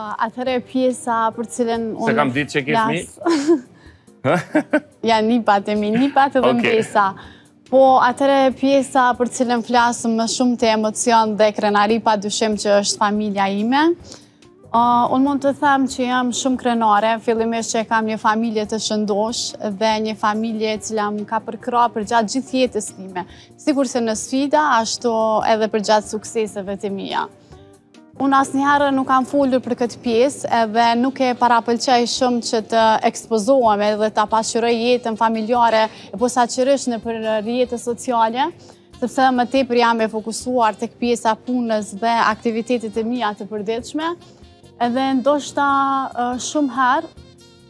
Atëherë pjesa për të cilën unë... S'e kam ditë që ke fmi? Ja, nipat e mi, nipat edhe mbesa. Po, atëherë pjesa për të cilën flas me më shumë emocion dhe krenari pa dyshim që është familja ime. Unë mund të them që jam shumë krenare, fillimisht që e kam një familje të shëndoshë dhe një familje e cila më ka përkrah përgjatë gjithë jetës sime. Sikurse në sfida, ashtu edhe përgjatë sukseseve të mia. Unë asnjëherë nuk kam folur për këtë pjesë edhe nuk e parapëlqej shumë që të ekspozohem edhe ta pasqyroj jetën familjare e posaçërisht nëpër rrjete sociale, sepse më tepër jam e fokusuar tek pjesa e punës dhe aktivitetet e mia të përditshme, edhe ndoshta shumë herë,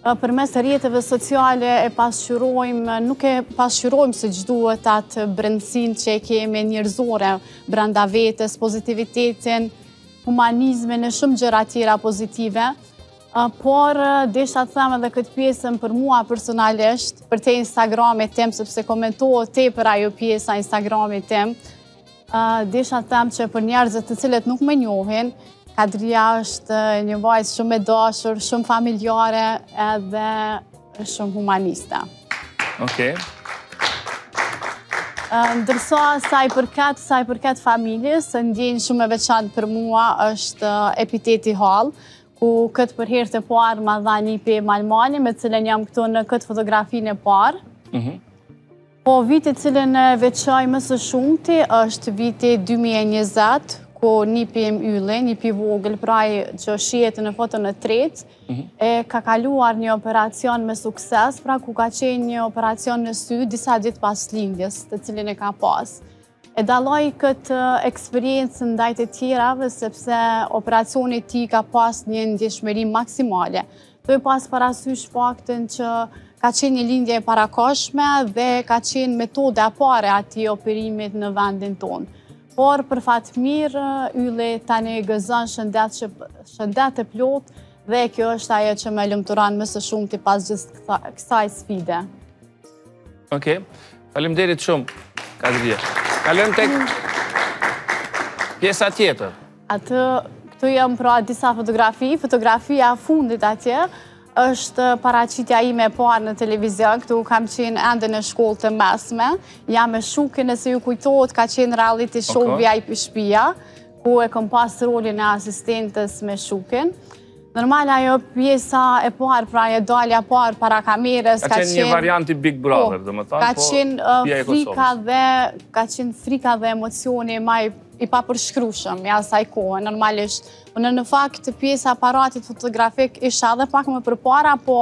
Përmes rrjeteve sociale e pasqyrojmë, nuk e pasqyrojmë siç duhet atë brendësinë që e kemi njerëzore brenda vetes, pozitivitetin, humanizmin e shumë gjëra tjera pozitive, por desha të them edhe këtë pjesën për mua personalisht, përtej Instagramit tim, sepse komentohet tepër ajo pjesa e Instagramit tim, Desha të them që për njerëzit të cilët nuk më njohin, Kadria është një vajzë shumë e dashur, shumë familjare edhe shumë humaniste. Ok. Ndërsa sa i përket, sa i përket familjes, ndjenjë shumë e veçantë për mua është epiteti hallë, ku këtë për herë të parë ma dha nipi im Almani, me të cilin jam këtu në këtë fotografinë e parë. Mhm. Po viti të cilin e veçoj më së shumti është viti 2020, ku nipi im Ylli, nipi i vogël pra që shihet në foton e tretë, mhm. e ka kaluar një operacion me sukses, pra ku ka qenë një operacion në sy, disa ditë pas lindjes të cilin e ka pasë. E dalloj këtë eksperiencë ndaj të tjerave sepse operacioni i tij ka pas një ndjeshmëri maksimale. Duke pas parasysh faktin që ka qenë një lindje e parakohshme dhe ka qenë metoda e parë e atij operimit në vendin tonë. Por për fat të mirë, Ylli tani gëzon shëndet, shëndet të plotë dhe kjo është ajo që më lumturon më së shumti pas gjithë kësaj sfide. Okej. Faleminderit shumë, Kadrija. Kalojmë tek pjesa tjetër. Atë këtu janë pra disa fotografi, fotografia e fundit atje është paraqitja ime e parë në televizion, këtu kam qenë ende në shkollë të mesme, jam me Shukin nëse ju kujtohet ka qenë reality show VIP shpia, ku e kom pas rolin e asistentes me Shukin. Normal ajo pjesa e parë, pra dalja e parë para kamerës, ka qenë... Ka qenë një variant i Big Brother, po, domethënë, po, pjesa e Kosovës. Ka qenë dhe, ka qenë frika dhe emocioni ma i, i papërshkrushëm i asaj kohe, normalisht. Unë po, në fakt, pjesë e aparatit fotografik isha dhe pak më përpara, po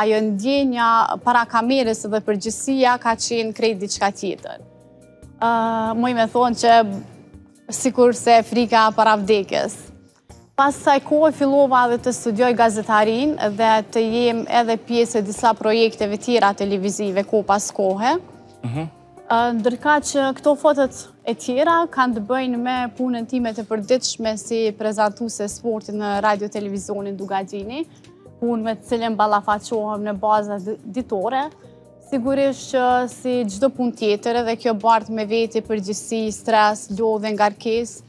ajo ndjenja para kamerës dhe përgjegjësia ka qenë krejt diçka tjetër. Uh, Do me thonë që sikurse frika para vdekjes. Pas kësaj kohe fillova edhe të studioj gazetarinë dhe të jem edhe pjesë e disa projekteve tjera televizive kohë pas kohe. Mhm. Ndërkaq këto fotot e tjera kanë të bëjnë me punën time të përditshme si prezantuse sportit në radiotelevizionin Dugagjini, punë me të cilën ballafaqohem në baza ditore, Sigurisht që si çdo punë tjetër edhe kjo bart me veti përgjegjësi, stres, lodhje, ngarkesë,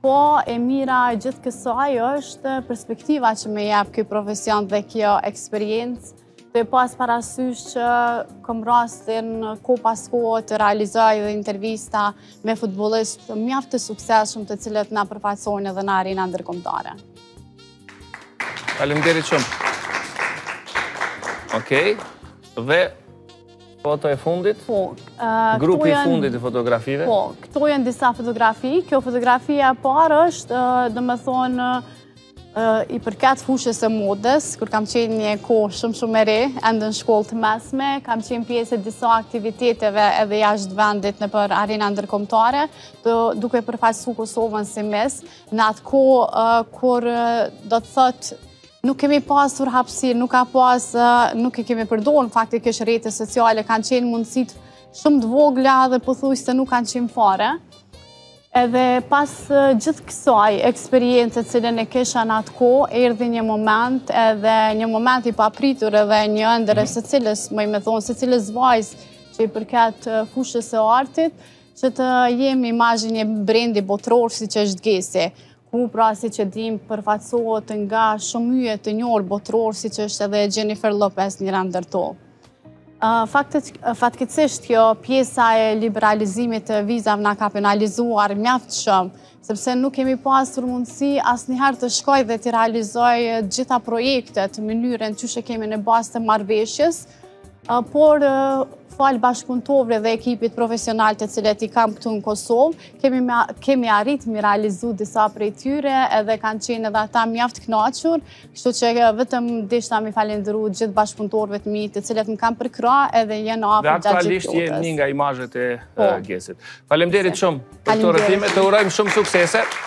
Po, e mira e gjithë kësaj është perspektiva që më jep ky profesion dhe kjo eksperiencë, tuj pas parasysh që kom rastin kohë pas kohe të realizoj dhe intervista me futbollistë mjaft të suksesshëm të cilët na përfaqësojnë edhe në arena ndërkombtare. Faleminderit shumë. Okej, dhe Foto e fundit? Po. Grupi i fundit i fotografive? Po, këto janë disa fotografi. Kjo fotografia e parë është, domethonë, i përket fushës së modës, kur kam qenë një kohë shumë shumë e re, ende në shkollë të mesme, kam qenë pjesë e disa aktiviteteve edhe jashtë vendit nëpër arena ndërkombtare, duke përfaqësu Kosovën si miss, në atë kohë, kur do të thotë, Nuk kemi pasur hapsirë, nuk ka pas, nuk i kemi përdorë, faktikisht rrjetet sociale, kanë qenë mundësitë shumë të vogla dhe pothuajse nuk kanë qenë fare. Edhe pas gjithë kësaj eksperience të cilën e kisha në atë kohë, erdhi një moment edhe një moment i papritur edhe një ëndërr e secilës, do me thonë, secilës vajzë që i përket fushës së artit, që të jem imazh i një brendi botëror siç është Guessi. ku pra siç e dimë përfaqësohet nga shumë yje të njohur botëror siç është edhe Jennifer Lopez një ndër to. Fatkeqësisht kjo pjesa e liberalizimit të vizave na ka penalizuar mjaft shumë, sepse nuk kemi pasur mundësi asnjëherë të shkoj dhe të realizoj gjitha projektet në mënyrën qysh e kemi në bazë të marrëveshjes, Por, falë bashkëpuntorve dhe ekipit profesional të cilët i kam këtu në Kosovë, kemi arrit mi realizu disa prej tyre edhe kanë qenë edhe ata mjaft të knaqur, kështu që vetëm deshta mi falendru gjithë bashkëpuntorve të mi të cilët më kanë përkrah edhe janë aty gjatë gjithë Dhe aktualisht je një nga imazhet e po. Guessit. Faleminderit shumë për të rëtime, të urojmë shumë suksese.